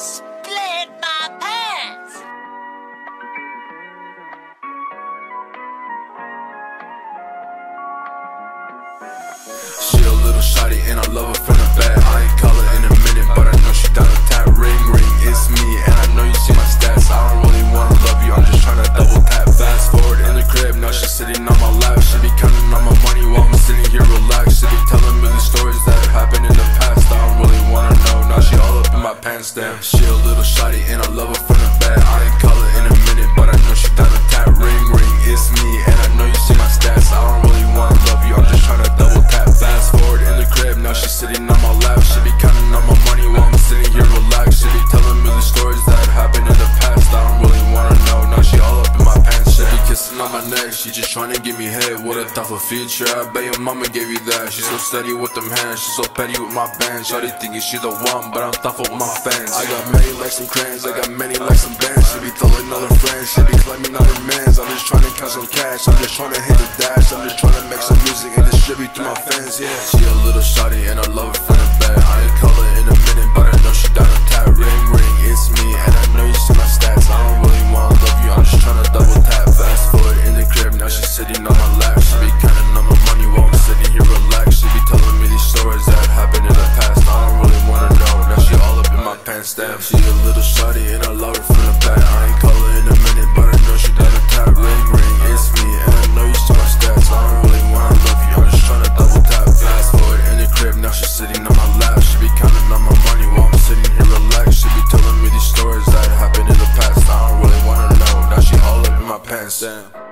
Split my pants! She a little shoddy and I love her from the back. I ain't call her in a minute, but I know she down to tap. Ring, ring, it's me, and I know you see my stats. I don't really wanna love you, I'm just tryna double tap. Fast forward in the crib, now she's sitting on my lap. She be Damn, she a little shoddy and I love her from the back. I ain't call her in a minute, but I she just tryna give me head. What a thoughtful feature, I bet your mama gave you that. She so steady with them hands, she so petty with my band. Shawty thinking she the one, but I'm thoughtful with my fans. I got many likes and crayons, I got many likes and bands. She be telling all her friends, she be claiming all her mans. I'm just tryna count some cash, I'm just tryna hit the dash. I'm just tryna make some music and distribute to my fans, yeah. She a little shawty and I love her Hands down.